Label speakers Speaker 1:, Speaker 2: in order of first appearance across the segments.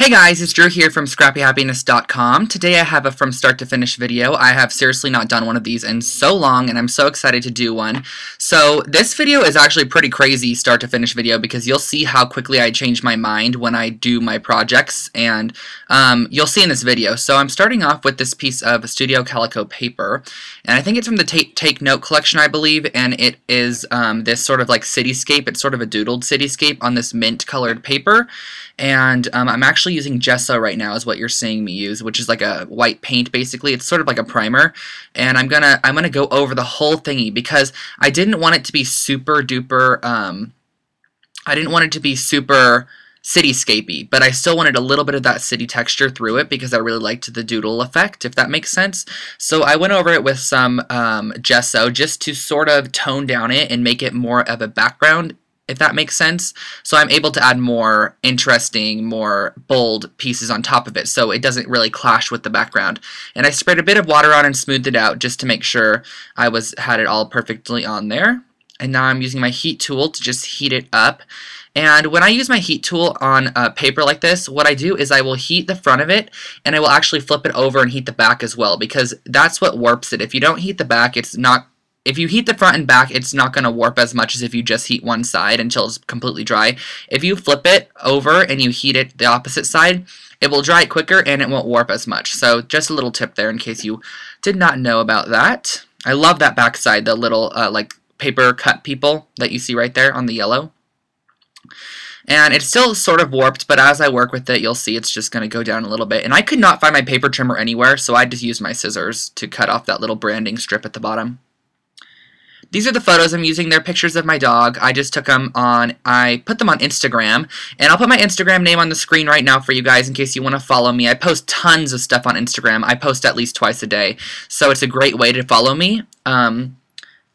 Speaker 1: Hey guys, it's Drew here from ScrappyHappiness.com. Today I have a from start to finish video. I have seriously not done one of these in so long and I'm so excited to do one. So this video is actually pretty crazy start to finish video because you'll see how quickly I change my mind when I do my projects and um, you'll see in this video. So I'm starting off with this piece of Studio Calico paper and I think it's from the Take, Take Note collection I believe and it is um, this sort of like cityscape. It's sort of a doodled cityscape on this mint colored paper and um, I'm actually using gesso right now is what you're seeing me use which is like a white paint basically it's sort of like a primer and I'm gonna I'm gonna go over the whole thingy because I didn't want it to be super duper um, I didn't want it to be super cityscapey, but I still wanted a little bit of that city texture through it because I really liked the doodle effect, if that makes sense. So I went over it with some um, gesso just to sort of tone down it and make it more of a background if that makes sense. So I'm able to add more interesting, more bold pieces on top of it so it doesn't really clash with the background. And I sprayed a bit of water on and smoothed it out just to make sure I was had it all perfectly on there. And now I'm using my heat tool to just heat it up. And when I use my heat tool on a paper like this, what I do is I will heat the front of it and I will actually flip it over and heat the back as well because that's what warps it. If you don't heat the back, it's not if you heat the front and back, it's not going to warp as much as if you just heat one side until it's completely dry. If you flip it over and you heat it the opposite side, it will dry it quicker and it won't warp as much. So just a little tip there in case you did not know about that. I love that backside, the little uh, like paper cut people that you see right there on the yellow. And it's still sort of warped, but as I work with it, you'll see it's just going to go down a little bit. And I could not find my paper trimmer anywhere, so I just used my scissors to cut off that little branding strip at the bottom. These are the photos I'm using. They're pictures of my dog. I just took them on, I put them on Instagram. And I'll put my Instagram name on the screen right now for you guys in case you want to follow me. I post tons of stuff on Instagram. I post at least twice a day. So it's a great way to follow me. Um,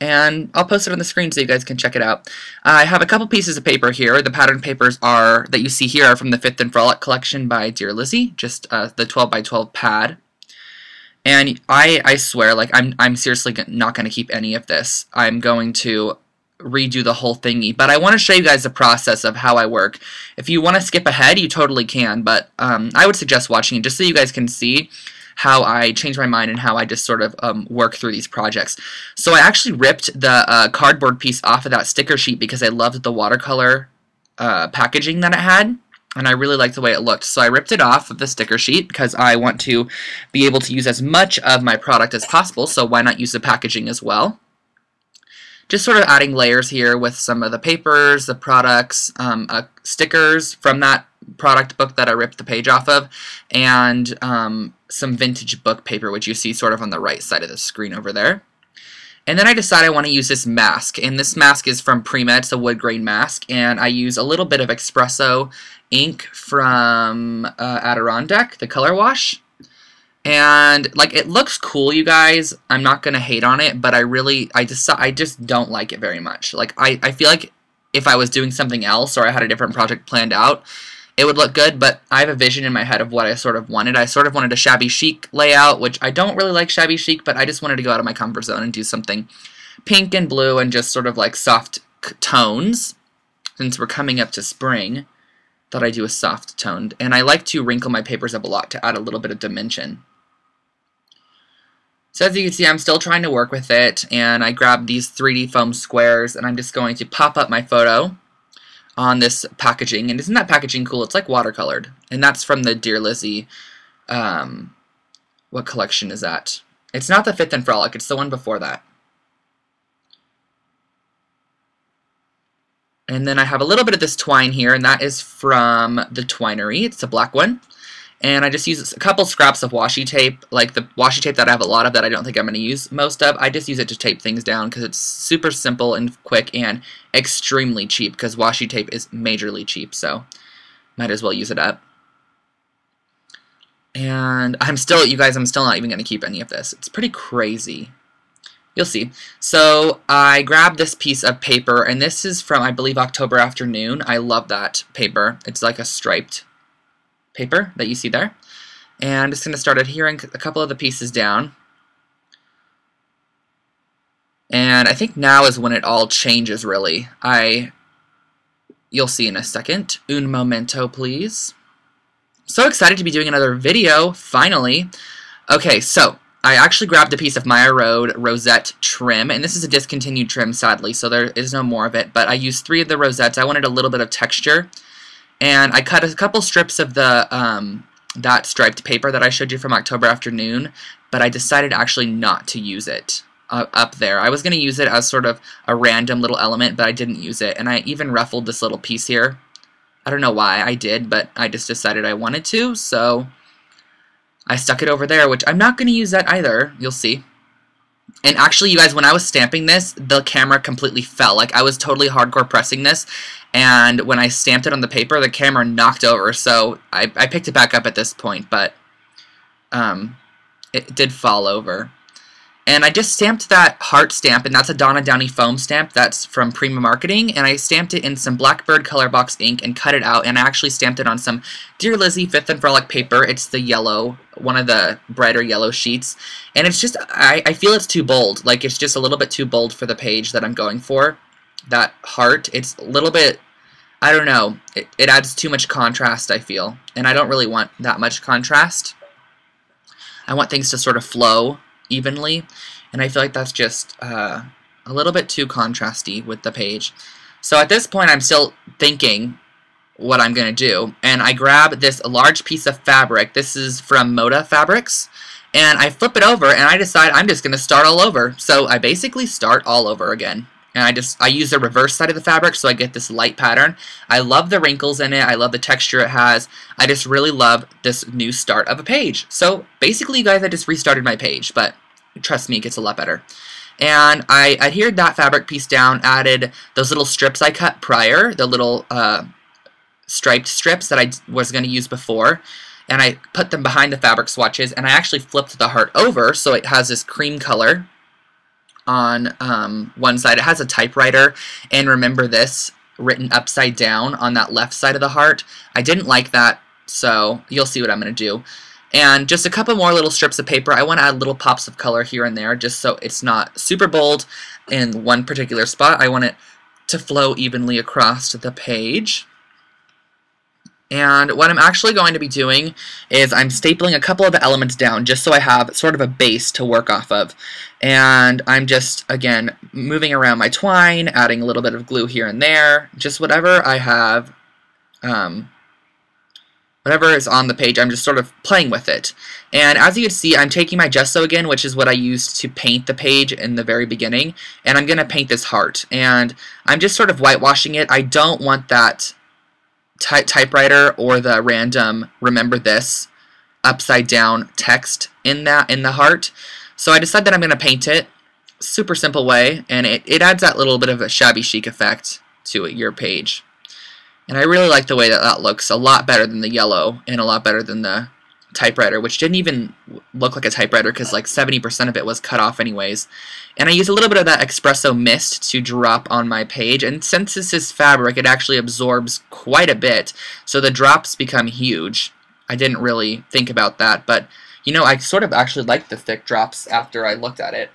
Speaker 1: and I'll post it on the screen so you guys can check it out. I have a couple pieces of paper here. The pattern papers are that you see here are from the Fifth and Frolic collection by Dear Lizzie, just uh, the 12 by 12 pad. And I, I swear, like, I'm, I'm seriously not going to keep any of this. I'm going to redo the whole thingy. But I want to show you guys the process of how I work. If you want to skip ahead, you totally can. But um, I would suggest watching it just so you guys can see how I change my mind and how I just sort of um, work through these projects. So I actually ripped the uh, cardboard piece off of that sticker sheet because I loved the watercolor uh, packaging that it had and I really liked the way it looked. So I ripped it off of the sticker sheet because I want to be able to use as much of my product as possible, so why not use the packaging as well? Just sort of adding layers here with some of the papers, the products, um, uh, stickers from that product book that I ripped the page off of, and um, some vintage book paper, which you see sort of on the right side of the screen over there. And then I decide I want to use this mask, and this mask is from Prima, it's a wood grain mask, and I use a little bit of espresso ink from uh, Adirondack, the color wash. And like it looks cool, you guys. I'm not gonna hate on it, but I really, I just, I just don't like it very much. Like I, I feel like if I was doing something else or I had a different project planned out, it would look good. But I have a vision in my head of what I sort of wanted. I sort of wanted a shabby chic layout, which I don't really like shabby chic, but I just wanted to go out of my comfort zone and do something pink and blue and just sort of like soft tones. Since we're coming up to spring thought I'd do a soft toned. And I like to wrinkle my papers up a lot to add a little bit of dimension. So as you can see, I'm still trying to work with it, and I grabbed these 3D foam squares, and I'm just going to pop up my photo on this packaging. And isn't that packaging cool? It's like watercolored. And that's from the Dear Lizzie, um, what collection is that? It's not the Fifth and Frolic, it's the one before that. And then I have a little bit of this twine here, and that is from the Twinery. It's a black one. And I just use a couple scraps of washi tape, like the washi tape that I have a lot of that I don't think I'm going to use most of. I just use it to tape things down because it's super simple and quick and extremely cheap because washi tape is majorly cheap, so might as well use it up. And I'm still, you guys, I'm still not even going to keep any of this. It's pretty crazy. You'll see. So I grabbed this piece of paper, and this is from, I believe, October Afternoon. I love that paper. It's like a striped paper that you see there. And I'm just going to start adhering a couple of the pieces down. And I think now is when it all changes, really. I, You'll see in a second. Un momento, please. so excited to be doing another video, finally. Okay, so I actually grabbed a piece of Maya Road rosette trim, and this is a discontinued trim, sadly, so there is no more of it, but I used three of the rosettes. I wanted a little bit of texture, and I cut a couple strips of the um, that striped paper that I showed you from October afternoon, but I decided actually not to use it uh, up there. I was going to use it as sort of a random little element, but I didn't use it, and I even ruffled this little piece here. I don't know why I did, but I just decided I wanted to, so I stuck it over there, which I'm not going to use that either. You'll see. And actually, you guys, when I was stamping this, the camera completely fell. Like, I was totally hardcore pressing this, and when I stamped it on the paper, the camera knocked over, so I, I picked it back up at this point, but um, it did fall over. And I just stamped that heart stamp, and that's a Donna Downey foam stamp. That's from Prima Marketing, and I stamped it in some Blackbird Color Box ink and cut it out, and I actually stamped it on some Dear Lizzie Fifth and Frolic paper. It's the yellow, one of the brighter yellow sheets, and it's just, I, I feel it's too bold. Like, it's just a little bit too bold for the page that I'm going for. That heart, it's a little bit, I don't know, it, it adds too much contrast, I feel, and I don't really want that much contrast. I want things to sort of flow evenly, and I feel like that's just uh, a little bit too contrasty with the page. So at this point, I'm still thinking what I'm going to do, and I grab this large piece of fabric. This is from Moda Fabrics, and I flip it over, and I decide I'm just going to start all over. So I basically start all over again. And I just, I use the reverse side of the fabric so I get this light pattern. I love the wrinkles in it. I love the texture it has. I just really love this new start of a page. So basically, you guys, I just restarted my page, but trust me, it gets a lot better. And I adhered that fabric piece down, added those little strips I cut prior, the little uh, striped strips that I was going to use before, and I put them behind the fabric swatches, and I actually flipped the heart over so it has this cream color on um, one side. It has a typewriter, and remember this, written upside down on that left side of the heart. I didn't like that, so you'll see what I'm going to do. And just a couple more little strips of paper. I want to add little pops of color here and there just so it's not super bold in one particular spot. I want it to flow evenly across the page. And what I'm actually going to be doing is I'm stapling a couple of the elements down just so I have sort of a base to work off of. And I'm just, again, moving around my twine, adding a little bit of glue here and there, just whatever I have um, whatever is on the page, I'm just sort of playing with it. And as you can see, I'm taking my gesso again, which is what I used to paint the page in the very beginning, and I'm going to paint this heart. And I'm just sort of whitewashing it. I don't want that ty typewriter or the random remember this upside down text in that in the heart. So I decided that I'm going to paint it super simple way, and it, it adds that little bit of a shabby chic effect to your page. And I really like the way that that looks a lot better than the yellow and a lot better than the typewriter, which didn't even look like a typewriter because like 70% of it was cut off anyways. And I used a little bit of that espresso mist to drop on my page, and since this is fabric, it actually absorbs quite a bit, so the drops become huge. I didn't really think about that, but you know, I sort of actually like the thick drops after I looked at it.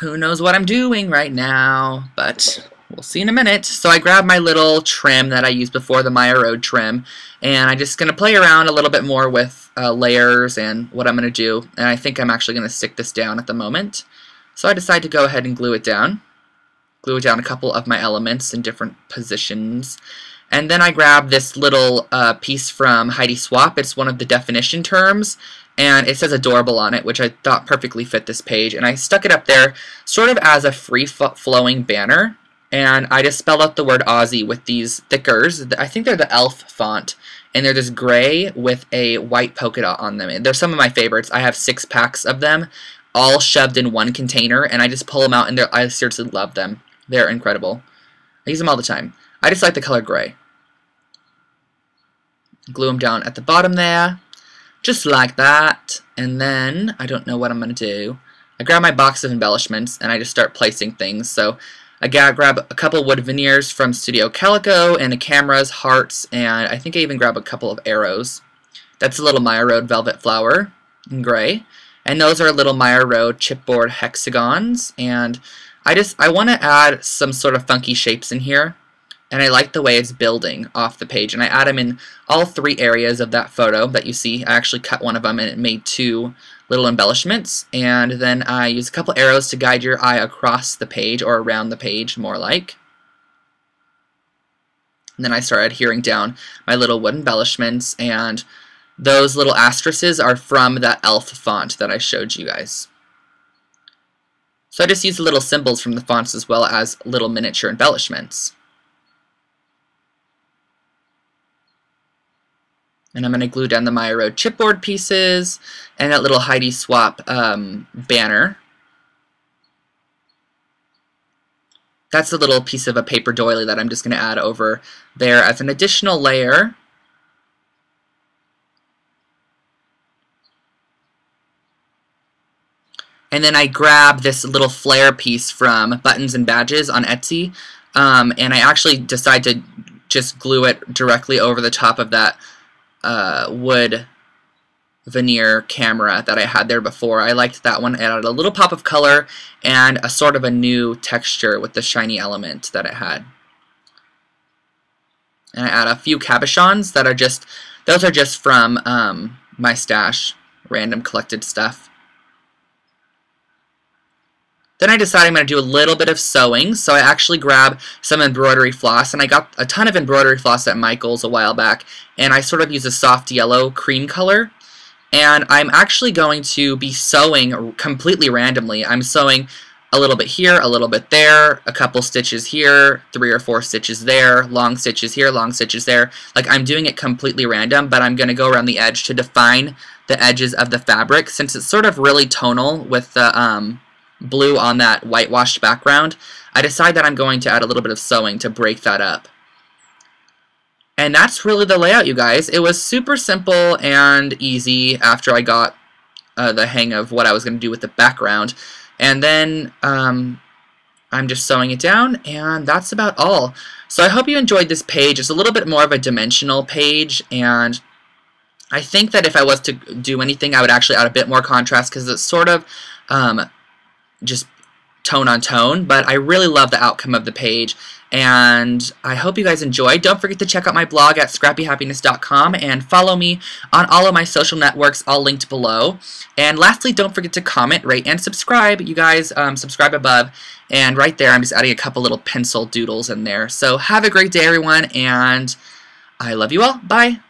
Speaker 1: Who knows what I'm doing right now, but we'll see in a minute. So I grabbed my little trim that I used before, the Maya Road trim, and I'm just going to play around a little bit more with uh, layers and what I'm going to do, and I think I'm actually going to stick this down at the moment. So I decided to go ahead and glue it down. Glue down a couple of my elements in different positions. And then I grabbed this little uh, piece from Heidi Swapp. It's one of the definition terms, and it says adorable on it, which I thought perfectly fit this page. And I stuck it up there sort of as a free-flowing banner, and I just spelled out the word Ozzy with these thickers. I think they're the e.l.f. font, and they're this gray with a white polka dot on them. They're some of my favorites. I have six packs of them, all shoved in one container, and I just pull them out, and I seriously love them. They're incredible. I use them all the time. I just like the color gray. Glue them down at the bottom there just like that. And then, I don't know what I'm going to do. I grab my box of embellishments and I just start placing things. So I grab a couple wood veneers from Studio Calico and the cameras, hearts, and I think I even grab a couple of arrows. That's a little Maya Road velvet flower in gray. And those are little Maya Road chipboard hexagons. And I just, I want to add some sort of funky shapes in here. And I like the way it's building off the page. And I add them in all three areas of that photo that you see. I actually cut one of them and it made two little embellishments. And then I use a couple arrows to guide your eye across the page or around the page, more like. And then I start adhering down my little wood embellishments and those little asterisks are from that elf font that I showed you guys. So I just use the little symbols from the fonts as well as little miniature embellishments. And I'm going to glue down the Maya Road chipboard pieces and that little Heidi Swapp um, banner. That's a little piece of a paper doily that I'm just going to add over there as an additional layer. And then I grab this little flare piece from Buttons and Badges on Etsy, um, and I actually decide to just glue it directly over the top of that uh, wood veneer camera that I had there before. I liked that one. It added a little pop of color and a sort of a new texture with the shiny element that it had. And I add a few cabochons that are just, those are just from um, my stash, random collected stuff. Then I decided I'm going to do a little bit of sewing, so I actually grabbed some embroidery floss, and I got a ton of embroidery floss at Michael's a while back, and I sort of use a soft yellow cream color, and I'm actually going to be sewing completely randomly. I'm sewing a little bit here, a little bit there, a couple stitches here, three or four stitches there, long stitches here, long stitches there. Like I'm doing it completely random, but I'm going to go around the edge to define the edges of the fabric since it's sort of really tonal with the um, blue on that whitewashed background, I decide that I'm going to add a little bit of sewing to break that up. And that's really the layout, you guys. It was super simple and easy after I got uh, the hang of what I was going to do with the background. And then um, I'm just sewing it down, and that's about all. So I hope you enjoyed this page. It's a little bit more of a dimensional page, and I think that if I was to do anything, I would actually add a bit more contrast because it's sort of um, just tone on tone, but I really love the outcome of the page, and I hope you guys enjoyed. Don't forget to check out my blog at scrappyhappiness.com and follow me on all of my social networks, all linked below. And lastly, don't forget to comment, rate, and subscribe. You guys um, subscribe above, and right there I'm just adding a couple little pencil doodles in there. So have a great day, everyone, and I love you all. Bye!